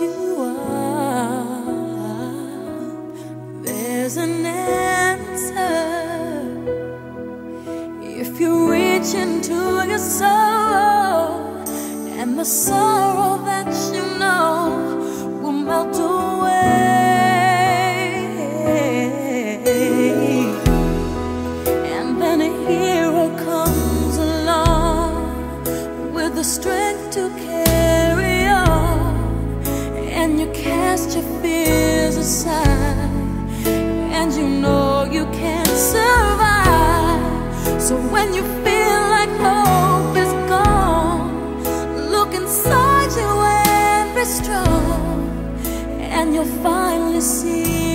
you are, there's an answer. If you reach into your soul and the sorrow So when you feel like hope is gone, look inside you and be strong, and you'll finally see.